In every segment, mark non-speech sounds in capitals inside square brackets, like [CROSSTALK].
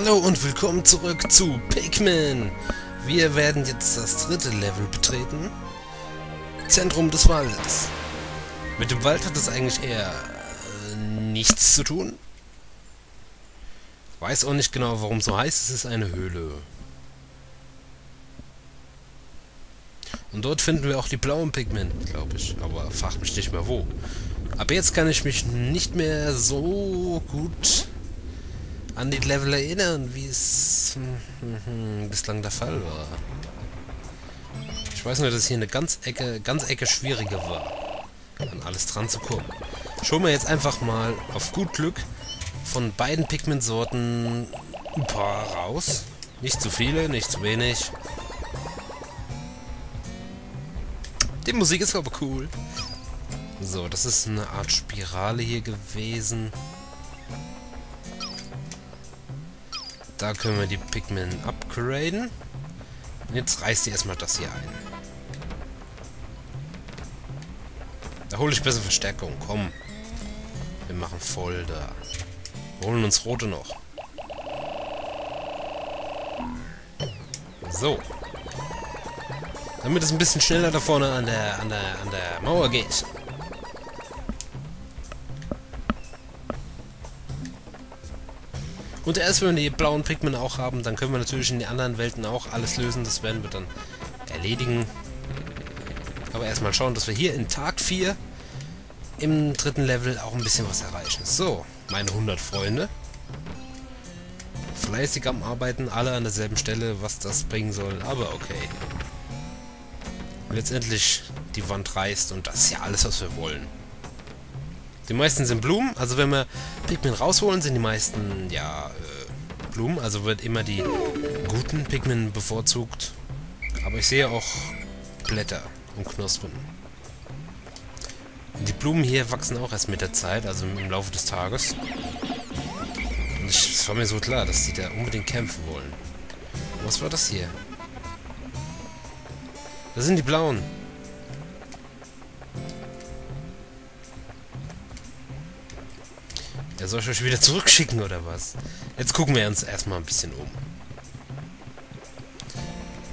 Hallo und willkommen zurück zu Pikmin. Wir werden jetzt das dritte Level betreten. Zentrum des Waldes. Mit dem Wald hat es eigentlich eher äh, nichts zu tun. Weiß auch nicht genau, warum so heißt. Es ist eine Höhle. Und dort finden wir auch die blauen Pigment, glaube ich. Aber frag mich nicht mehr wo. Aber jetzt kann ich mich nicht mehr so gut an die Level erinnern, wie es hm, hm, hm, bislang der Fall war. Ich weiß nur, dass hier eine ganz Ecke, ganz Ecke schwieriger war, an alles dran zu kommen. Schauen wir jetzt einfach mal auf gut Glück von beiden Pigmentsorten ein paar raus. Nicht zu viele, nicht zu wenig. Die Musik ist aber cool. So, das ist eine Art Spirale hier gewesen. Da können wir die Pigment upgraden. Und jetzt reißt die erstmal das hier ein. Da hole ich besser Verstärkung. Komm. Wir machen voll da. Wir holen uns rote noch. So. Damit es ein bisschen schneller da vorne an der, an der, an der Mauer geht. Und erst wenn wir die blauen Pigment auch haben, dann können wir natürlich in den anderen Welten auch alles lösen. Das werden wir dann erledigen. Aber erstmal schauen, dass wir hier in Tag 4 im dritten Level auch ein bisschen was erreichen. So, meine 100 Freunde. Fleißig am Arbeiten, alle an derselben Stelle, was das bringen soll. Aber okay. Letztendlich die Wand reißt und das ist ja alles, was wir wollen. Die meisten sind Blumen. Also wenn wir Pigment rausholen, sind die meisten, ja, äh, Blumen. Also wird immer die guten Pigment bevorzugt. Aber ich sehe auch Blätter und Knospen. Die Blumen hier wachsen auch erst mit der Zeit, also im Laufe des Tages. Und es war mir so klar, dass die da unbedingt kämpfen wollen. Was war das hier? Das sind die blauen. Der soll euch wieder zurückschicken, oder was? Jetzt gucken wir uns erstmal ein bisschen um.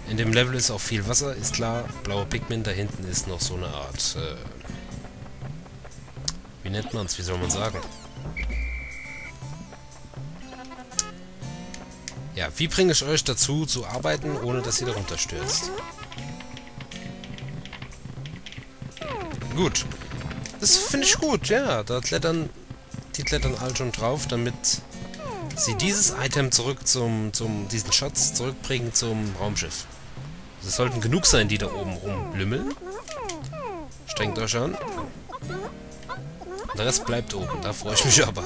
In dem Level ist auch viel Wasser, ist klar. Blauer Pigment, da hinten ist noch so eine Art... Äh, wie nennt man es? Wie soll man sagen? Ja, wie bringe ich euch dazu, zu arbeiten, ohne dass ihr darunter stürzt? Gut. Das finde ich gut, ja. Da klettern die klettern alle schon drauf, damit sie dieses Item zurück zum, zum diesen Schatz zurückbringen zum Raumschiff. Es sollten genug sein, die da oben rumblümmeln. Strengt euch an. Der Rest bleibt oben, da freue ich mich aber.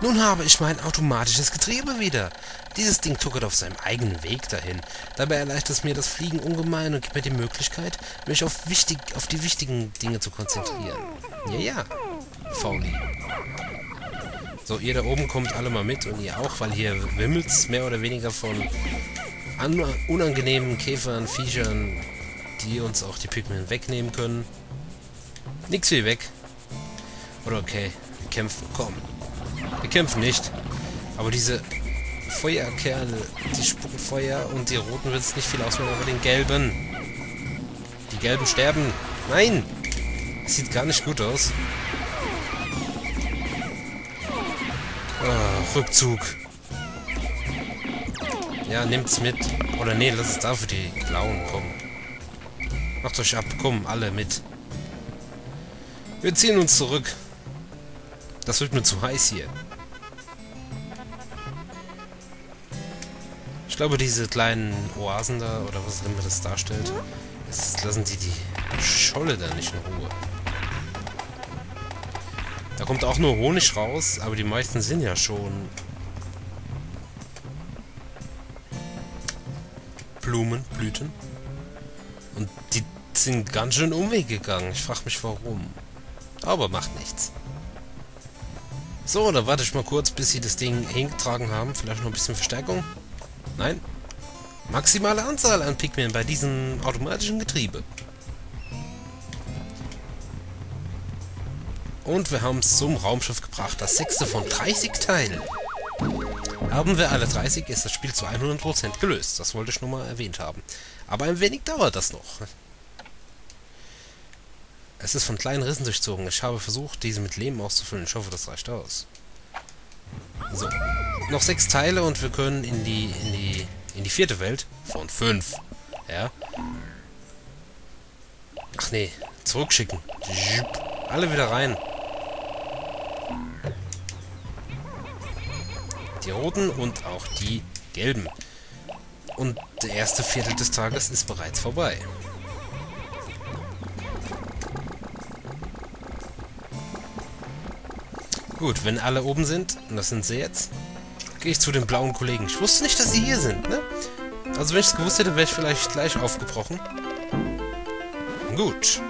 Nun habe ich mein automatisches Getriebe wieder. Dieses Ding tuckert auf seinem eigenen Weg dahin. Dabei erleichtert es mir das Fliegen ungemein und gibt mir die Möglichkeit, mich auf, wichtig, auf die wichtigen Dinge zu konzentrieren. Ja, ja. Fauli. So, ihr da oben kommt alle mal mit und ihr auch, weil hier wimmelt es mehr oder weniger von unangenehmen Käfern, Viechern, die uns auch die Pigment wegnehmen können. Nix wie weg. Oder okay, wir kämpfen, komm. Wir kämpfen nicht. Aber diese Feuerkerle, die spucken Feuer und die roten wird es nicht viel ausmachen, aber den gelben. Die gelben sterben. Nein! Sieht gar nicht gut aus. Rückzug. Ja, nimmt's mit. Oder nee, lass es da für die Klauen kommen. Macht euch ab, komm, alle mit. Wir ziehen uns zurück. Das wird mir zu heiß hier. Ich glaube, diese kleinen Oasen da, oder was auch immer das darstellt, das lassen die die Scholle da nicht in Ruhe. Da kommt auch nur Honig raus, aber die meisten sind ja schon Blumen, Blüten. Und die sind ganz schön Umweg gegangen. Ich frage mich warum. Aber macht nichts. So, dann warte ich mal kurz, bis sie das Ding hingetragen haben. Vielleicht noch ein bisschen Verstärkung. Nein. Maximale Anzahl an Pigment bei diesem automatischen Getriebe. Und wir haben es zum Raumschiff gebracht. Das sechste von 30 Teilen. Haben wir alle 30, ist das Spiel zu 100% gelöst. Das wollte ich nur mal erwähnt haben. Aber ein wenig dauert das noch. Es ist von kleinen Rissen durchzogen. Ich habe versucht, diese mit Lehm auszufüllen. Ich hoffe, das reicht aus. So. Noch sechs Teile und wir können in die, in die, in die vierte Welt von fünf. Ja. Ach nee, zurückschicken. Alle wieder rein. Die roten und auch die gelben. Und der erste Viertel des Tages ist bereits vorbei. Gut, wenn alle oben sind, und das sind sie jetzt, gehe ich zu den blauen Kollegen. Ich wusste nicht, dass sie hier sind, ne? Also wenn ich es gewusst hätte, wäre ich vielleicht gleich aufgebrochen. Gut.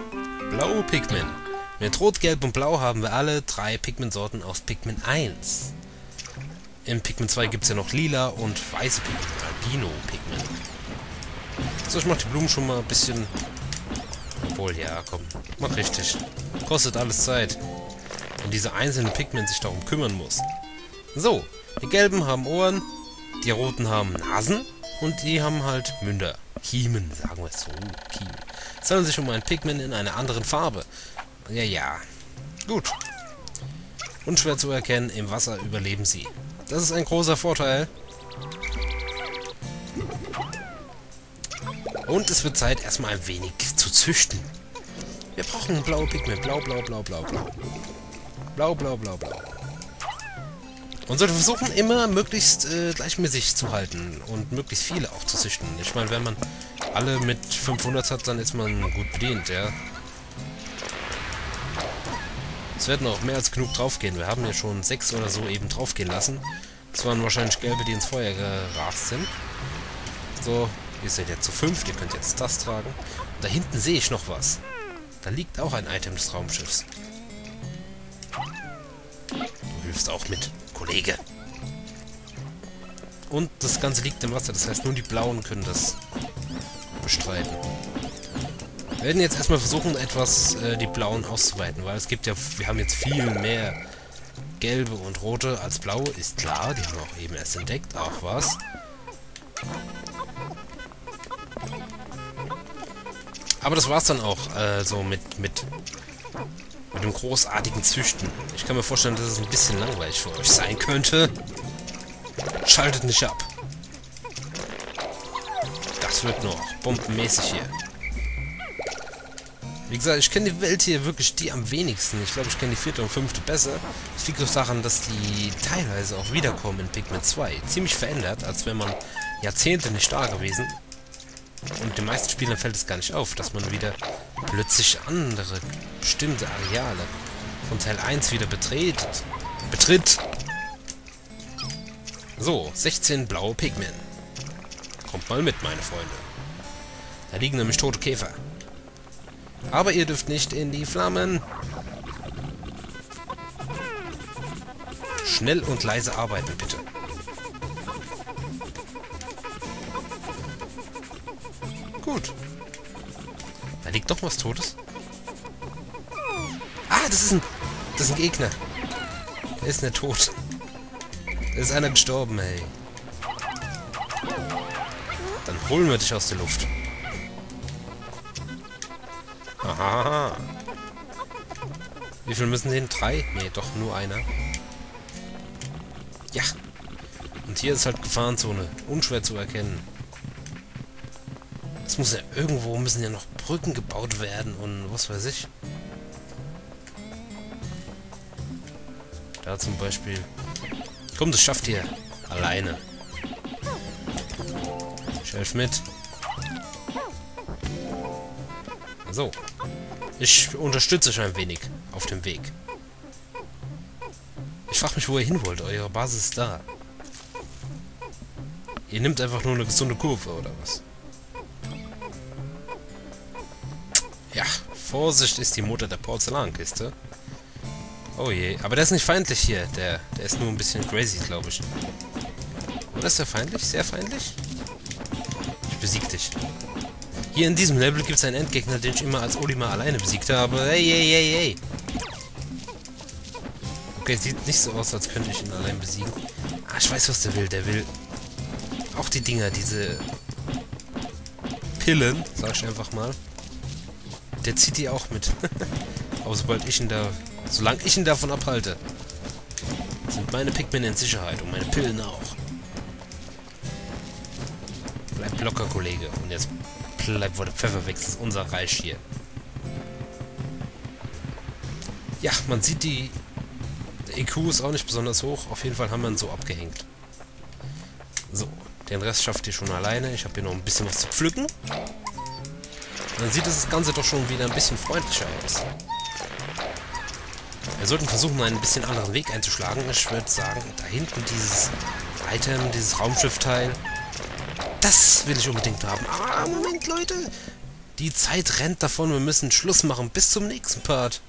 Blaue Pikmin. Mit Rot, Gelb und Blau haben wir alle drei Pigmentsorten aus Pigment 1. Im Pigment 2 gibt es ja noch lila und weiße Pigment, Albino-Pigment. So, ich mach die Blumen schon mal ein bisschen... Obwohl, ja, komm, mach richtig. Kostet alles Zeit. Wenn diese einzelnen Pigment sich darum kümmern muss. So, die gelben haben Ohren, die roten haben Nasen und die haben halt Münder. Kiemen, sagen wir es so. Kiemen. Handelt sich um ein Pigment in einer anderen Farbe. Ja, ja. Gut. Unschwer zu erkennen, im Wasser überleben sie. Das ist ein großer Vorteil. Und es wird Zeit, erstmal ein wenig zu züchten. Wir brauchen blaue Pigment. Blau, blau, blau, blau, blau. Blau, blau, blau, blau. Und sollte versuchen, immer möglichst äh, gleichmäßig zu halten und möglichst viele auch zu züchten. Ich meine, wenn man alle mit 500 hat, dann ist man gut bedient, ja. Es werden auch mehr als genug draufgehen. Wir haben ja schon sechs oder so eben draufgehen lassen. Das waren wahrscheinlich gelbe, die ins Feuer gerast sind. So, ihr seid jetzt zu fünf, ihr könnt jetzt das tragen. da hinten sehe ich noch was. Da liegt auch ein Item des Raumschiffs. Du hilfst auch mit. Kollege. Und das Ganze liegt im Wasser, das heißt nur die Blauen können das bestreiten. Wir werden jetzt erstmal versuchen, etwas äh, die Blauen auszuweiten, weil es gibt ja, wir haben jetzt viel mehr gelbe und rote als blaue, ist klar, die haben wir auch eben erst entdeckt, auch was. Aber das war's dann auch, äh, so mit, mit mit dem großartigen Züchten. Ich kann mir vorstellen, dass es ein bisschen langweilig für euch sein könnte. Schaltet nicht ab. Das wird noch bombenmäßig hier. Wie gesagt, ich kenne die Welt hier wirklich die am wenigsten. Ich glaube, ich kenne die vierte und fünfte besser. Das liegt doch daran, dass die teilweise auch wiederkommen in Pigment 2. Ziemlich verändert, als wäre man Jahrzehnte nicht da gewesen. Und den meisten Spielern fällt es gar nicht auf, dass man wieder plötzlich andere, bestimmte Areale von Teil 1 wieder betretet. Betritt! So, 16 blaue Pigmen. Kommt mal mit, meine Freunde. Da liegen nämlich tote Käfer. Aber ihr dürft nicht in die Flammen. Schnell und leise arbeiten, bitte. Gut. Da liegt doch was Totes. Ah, das ist ein... Das ist ein Gegner. Der ist nicht tot. Da ist einer gestorben, ey. Dann holen wir dich aus der Luft. Aha. Wie viel müssen hin? Drei? Nee, doch nur einer. Ja. Und hier ist halt Gefahrenzone. Unschwer zu erkennen. Es muss ja irgendwo müssen ja noch Brücken gebaut werden und was weiß ich. Da zum Beispiel. Komm, das schafft ihr. Alleine. Ich helfe mit. So. Ich unterstütze euch ein wenig auf dem Weg. Ich frage mich, wo ihr hin wollt. Eure Basis ist da. Ihr nehmt einfach nur eine gesunde Kurve, oder was? Ja, Vorsicht ist die Mutter der Porzellankiste. Oh je, aber der ist nicht feindlich hier. Der, der ist nur ein bisschen crazy, glaube ich. Oder ist der feindlich? Sehr feindlich? Ich besieg dich. Hier in diesem Level gibt es einen Endgegner, den ich immer als Olimar alleine besiegt habe. Hey, hey, hey, hey. Okay, sieht nicht so aus, als könnte ich ihn allein besiegen. Ah, ich weiß, was der will. Der will auch die Dinger, diese Pillen, sag ich einfach mal. Der zieht die auch mit. [LAUGHS] Aber sobald ich ihn da... Solange ich ihn davon abhalte, sind meine Pikmin in Sicherheit und meine Pillen auch. Bleib locker, Kollege. Und jetzt bleib, wo der Pfeffer wächst. Das ist unser Reich hier. Ja, man sieht die... EQ ist auch nicht besonders hoch. Auf jeden Fall haben wir ihn so abgehängt. So, den Rest schafft ihr schon alleine. Ich habe hier noch ein bisschen was zu pflücken. Dann sieht das Ganze doch schon wieder ein bisschen freundlicher aus. Wir sollten versuchen, einen bisschen anderen Weg einzuschlagen. Ich würde sagen, da hinten dieses Item, dieses Raumschiffteil. Das will ich unbedingt haben. Ah, Moment, Leute. Die Zeit rennt davon. Wir müssen Schluss machen. Bis zum nächsten Part.